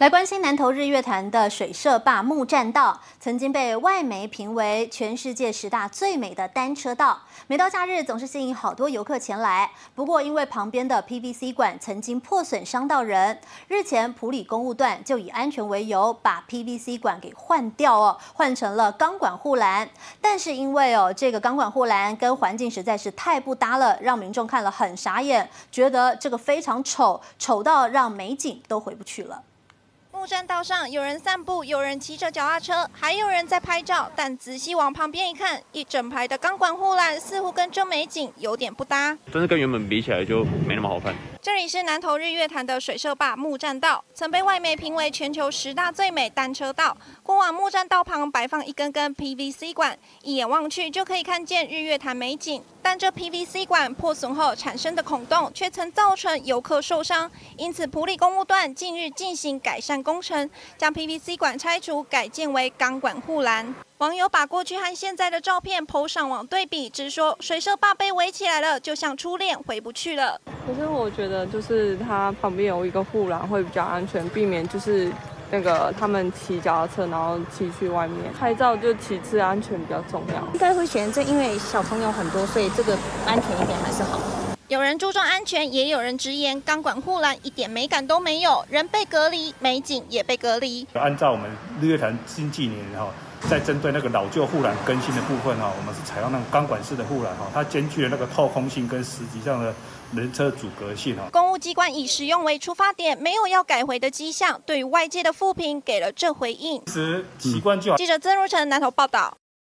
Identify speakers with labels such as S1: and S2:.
S1: 来关心南投日月潭的水社坝木栈道，曾经被外媒评为全世界十大最美的单车道。每到假日，总是吸引好多游客前来。不过，因为旁边的 PVC 管曾经破损伤到人，日前普里公务段就以安全为由，把 PVC 管给换掉哦，换成了钢管护栏。但是因为哦，这个钢管护栏跟环境实在是太不搭了，让民众看了很傻眼，觉得这个非常丑，丑到让美景都回不去了。
S2: 木栈道上有人散步，有人骑着脚踏车，还有人在拍照。但仔细往旁边一看，一整排的钢管护栏似乎跟这美景有点不搭。
S3: 但是跟原本比起来就没那么好看。
S2: 这里是南投日月潭的水社坝木栈道，曾被外媒评为全球十大最美单车道。过往木栈道旁摆放一根根 PVC 管，一眼望去就可以看见日月潭美景。但这 PVC 管破损后产生的孔洞，却曾造成游客受伤。因此，普里公务段近日进行改善工程，将 PVC 管拆除，改建为钢管护栏。网友把过去和现在的照片 PO 上网对比，直说水社坝被围起来了，就像初恋回不去了。
S4: 可是我觉得，就是它旁边有一个护栏会比较安全，避免就是那个他们骑脚踏车然后骑去外面拍照，就其次安全比较重要。
S5: 应该会选这，因为小朋友很多，所以这个安全一点还是好。
S2: 有人注重安全，也有人直言钢管护栏一点美感都没有，人被隔离，美景也被隔离。
S6: 按照我们日月潭新纪年哈。在针对那个老旧护栏更新的部分哈，我们是采用那种钢管式的护栏哈，它兼具了那个透空性跟实际上的人车阻隔性哈。
S2: 公务机关以使用为出发点，没有要改回的迹象，对于外界的负评给了这回应。
S6: 其实习惯就好。
S2: 记者曾如成南投报道。